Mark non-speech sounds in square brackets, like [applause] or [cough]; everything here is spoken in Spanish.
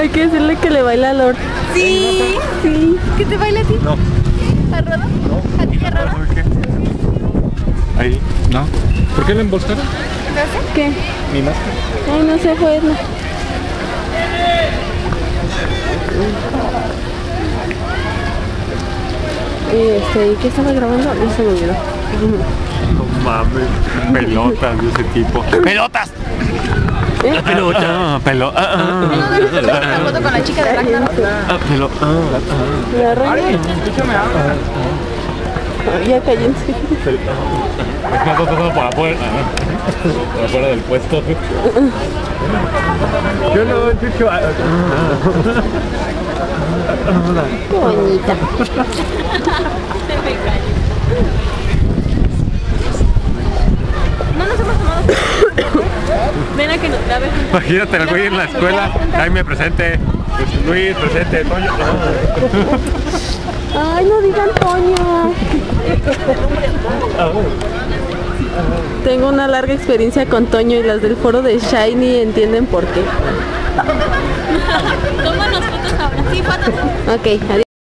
Hay que decirle que le baila a Lord. Sí, sí. ¿Qué te baila a ti? No. ¿A Rodo? ¿A ti, a Rodo? ¿Por qué? Ahí. No. ¿Por qué la embolsaron? No sé. ¿Qué? Mi máscara. Ay, no se fue. No. Este, ¿y qué estaba grabando? No se me olvidó. No mames. Pelotas de ese tipo. [laughs] ¡Pelotas! ¿Eh? Pelota. Ah, pelo. ah, ah, Una foto con la chica de Ragnar. ah, pelo. ah, ah. La reina. Ya cállense. Es más, todo para afuera. Para afuera del puesto. Yo no, Chucho. Qué bonita. No nos hemos tomado Ven a que nos grabe. Imagínate el güey en la escuela. Jaime presente. Pues Luis presente. Toño. [laughs] Ay, no digan Toño. Tengo una larga experiencia con Toño y las del foro de Shiny entienden por qué. [laughs] Tómanos fotos ahora. Sí, fotos. Ok, adiós.